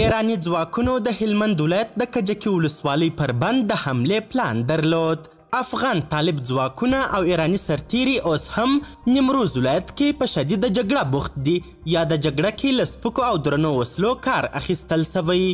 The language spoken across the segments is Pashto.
ایراني ځواکونو د هلمند ولایت د کجکي ولسوالۍ پر بند د حملې پلان درلود. افغان طالب ځواکونه او ایراني سرتیري اوس هم نیمروز ولایت کې په شدیده جګړه بوخت دي. یاده جګړه کې له سپکو او درنو وسلو کار اخیستل سوی.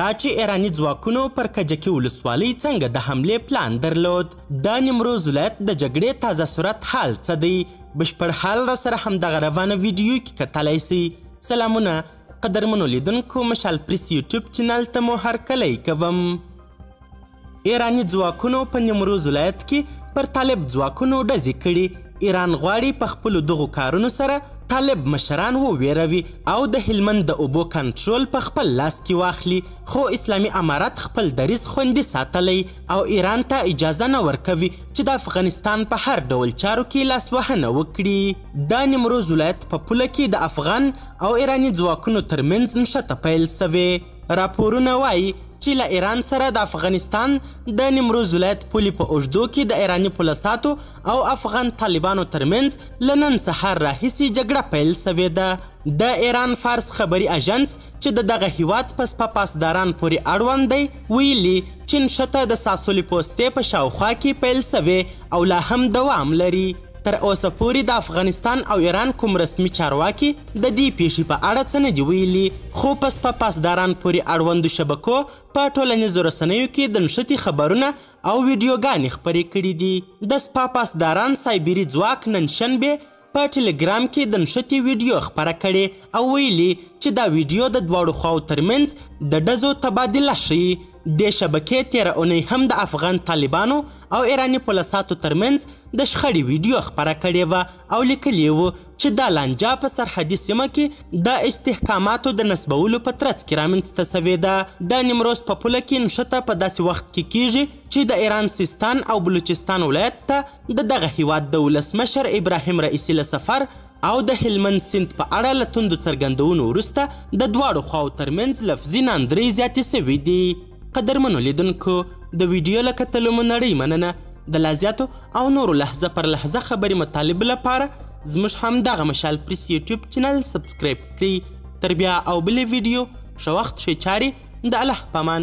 دا چې ایراني ځواکونو پر کجکي ولسوالۍ څنګه د حملې پلان درلود؟ د نیمروز ولایت د جګړې تازه صورت حال څه دی بشپړ حال را سره همدغه روانه ویډیو کې کتلی سئ سلامونه قدرمنو لیدونکو مشال پریس یوټیوب چینل ته مو هرکلی کوم ایرانی ځواکونو په نیمروز ولایت کې پر طالب ځواکونو ډزې کړي ایران غواړي په خپلو دغو کارونو سره طالب مشران وویروي او د هلمند د اوبو کنټرول په خپل لاس کې واخلي خو اسلامي امارت خپل دریځ خوندي ساتلی او ایران ته اجازه نه ورکوي چې د افغانستان په هر ډول چارو کې لاسوهنه وکړي. د نیمروز ولایت په پوله کې د افغان او ایراني ځواکونو ترمنځ نښته پیل شوې. راپورونه وايي چې له ایران سره د افغانستان د نیمروز ولایت پولې په اوږدو کې د ایراني پولساتو او افغان طالبانو ترمنځ له نن سهار راهیسې جګړه پیل شوې ده. د ایران فارس خبري اژانس چې د دغه هیواد په سپه پاسداران پورې اړوند دی، ویلي چې نښته د ساسولې پوستې په شاوخوا کې پیل شوې او لا هم دوام لري. تر اوسه پورې د افغانستان او ایران کوم رسمي چارواکي د دې پېښې په اړه څه نه دي ویلي، خو په سپه پاسداران پورې اړوندو شبکو په ټولنیزو رسنیو کې د نښتې خبرونه او ویډیوګانې خپرې کړې دي. د سپه پاسداران سایبري ځواک نن شنبه، په ټلګرام کې د نښتې ویډیو خپره کړې او ویلي چې دا ویډیو د دواړو خواو ترمنځ د ډزو تبادله ښیي. دې شبکې تېره اونۍ هم د افغان طالبانو او ایراني پولساتو ترمنځ د شخړې ویډیو خپره کړې وه او لیکلي وو چې دا لانجه په سرحدي سیمه کې د استحکاماتو د نصبولو په ترڅ کې رامنځته شوې ده. د نیمروز په پوله کې نښته په داسې وخت کې کېږي، چې د ایران سیستان او بلوچستان ولایت ته د دغه هیواد د ولسمشر ابراهیم رئیسي له سفر او د هلمند سیند په اړه له توندو څرګندونو وروسته د دواړو خواو ترمنځ لفظي ناندرۍ زیاتې سوي دي. قدرمنو لیدونکو د ویډیو له کتلو مو نړۍ مننه، د لا زیاتو او نورو لحظه پر لحظه خبري مطالبو لپاره زموږ همدغه مشال پریس یوټیوب چینل سبسکرایب کړئ، تر بیا او بلې ویډیو ښه وخت ښې چارې د الله په امان.